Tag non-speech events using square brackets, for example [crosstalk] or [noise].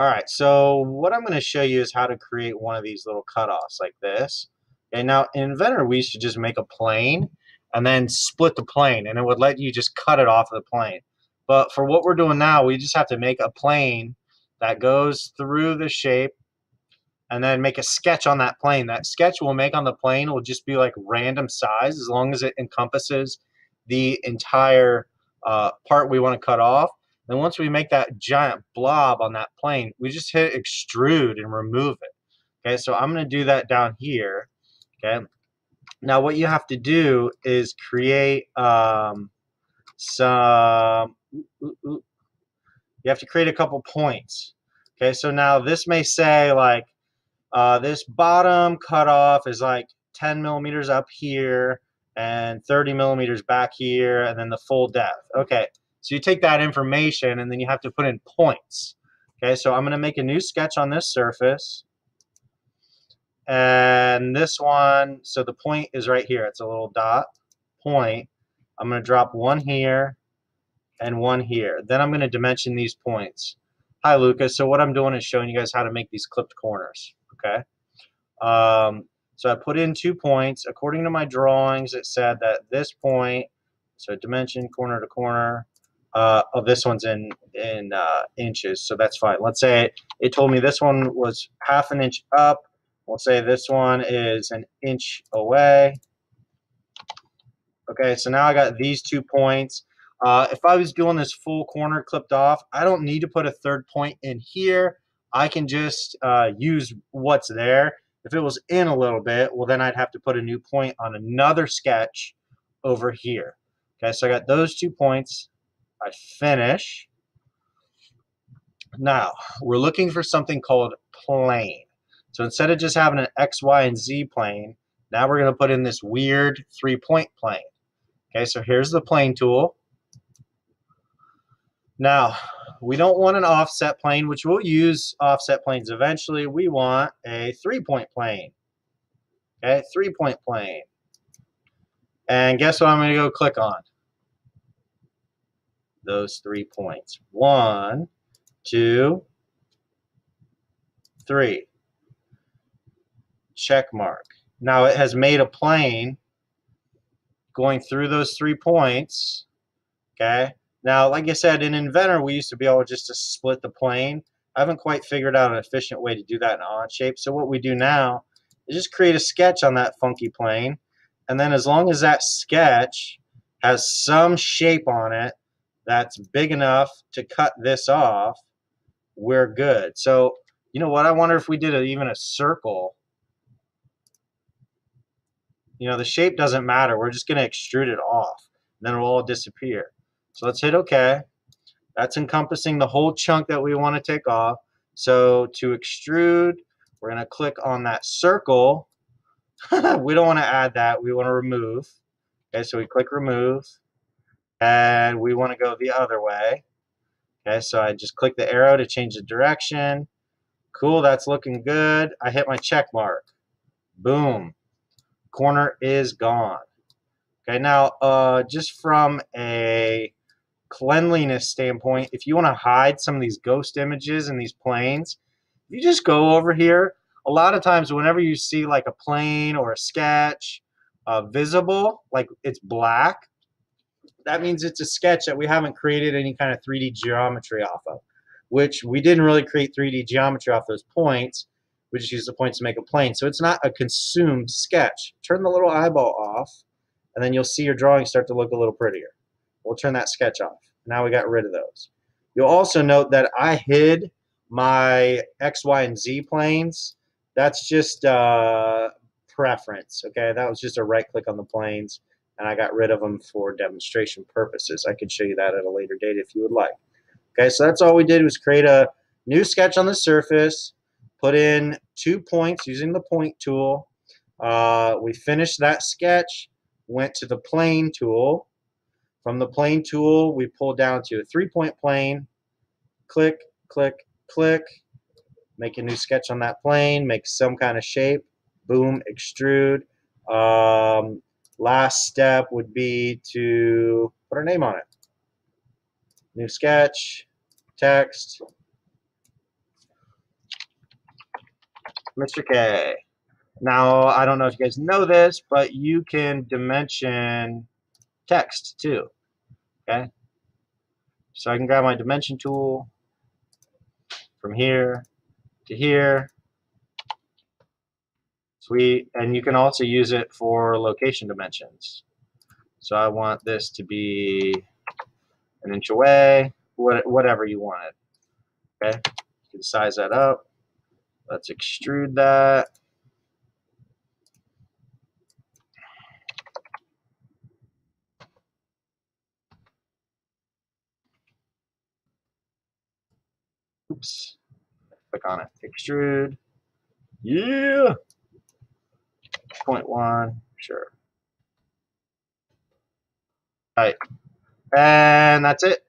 All right, so what I'm going to show you is how to create one of these little cutoffs like this. And now in Inventor, we used to just make a plane and then split the plane, and it would let you just cut it off of the plane. But for what we're doing now, we just have to make a plane that goes through the shape and then make a sketch on that plane. That sketch we'll make on the plane will just be like random size as long as it encompasses the entire uh, part we want to cut off. Then once we make that giant blob on that plane, we just hit extrude and remove it. Okay, so I'm going to do that down here. Okay, now what you have to do is create um, some, you have to create a couple points. Okay, so now this may say like uh, this bottom cutoff is like 10 millimeters up here and 30 millimeters back here and then the full depth. Okay, so you take that information and then you have to put in points. Okay, so I'm going to make a new sketch on this surface. And this one, so the point is right here. It's a little dot point. I'm going to drop one here and one here. Then I'm going to dimension these points. Hi, Lucas. So what I'm doing is showing you guys how to make these clipped corners. Okay. Um, so I put in two points. According to my drawings, it said that this point, so dimension corner to corner, uh, oh, this one's in in uh, inches, so that's fine. Let's say it told me this one was half an inch up. We'll say this one is an inch away. Okay, so now I got these two points. Uh, if I was doing this full corner clipped off, I don't need to put a third point in here. I can just uh, use what's there. If it was in a little bit, well, then I'd have to put a new point on another sketch over here. Okay, so I got those two points. I finish. Now, we're looking for something called plane. So instead of just having an X, Y, and Z plane, now we're going to put in this weird three-point plane. Okay, so here's the plane tool. Now, we don't want an offset plane, which we'll use offset planes eventually. We want a three-point plane. Okay, three-point plane. And guess what I'm going to go click on? Those three points. One, two, three. Check mark. Now it has made a plane going through those three points. Okay. Now, like I said, in Inventor, we used to be able just to split the plane. I haven't quite figured out an efficient way to do that in Onshape. So what we do now is just create a sketch on that funky plane. And then as long as that sketch has some shape on it that's big enough to cut this off, we're good. So, you know what? I wonder if we did a, even a circle. You know, the shape doesn't matter. We're just going to extrude it off. Then it will all disappear. So let's hit OK. That's encompassing the whole chunk that we want to take off. So to extrude, we're going to click on that circle. [laughs] we don't want to add that. We want to remove. Okay, so we click remove. And we want to go the other way. Okay, so I just click the arrow to change the direction. Cool, that's looking good. I hit my check mark. Boom. Corner is gone. Okay, now uh, just from a cleanliness standpoint, if you want to hide some of these ghost images and these planes, you just go over here. A lot of times, whenever you see like a plane or a sketch uh, visible, like it's black, that means it's a sketch that we haven't created any kind of 3D geometry off of, which we didn't really create 3D geometry off those points. We just used the points to make a plane. So it's not a consumed sketch. Turn the little eyeball off, and then you'll see your drawing start to look a little prettier. We'll turn that sketch off. Now we got rid of those. You'll also note that I hid my X, Y, and Z planes. That's just uh, preference, okay? That was just a right click on the planes, and I got rid of them for demonstration purposes. I could show you that at a later date if you would like. Okay, so that's all we did was create a new sketch on the surface, put in two points using the point tool. Uh, we finished that sketch, went to the plane tool, from the plane tool, we pulled down to a three-point plane, click, click, click, make a new sketch on that plane, make some kind of shape, boom, extrude. Um, last step would be to put our name on it. New sketch, text, Mr. K. Now, I don't know if you guys know this, but you can dimension text too. Okay? So I can grab my dimension tool from here to here. Sweet. And you can also use it for location dimensions. So I want this to be an inch away, whatever you want it. Okay? You can size that up. Let's extrude that. Oops. Click on it. Extrude. Yeah. Point one. Sure. All right. And that's it.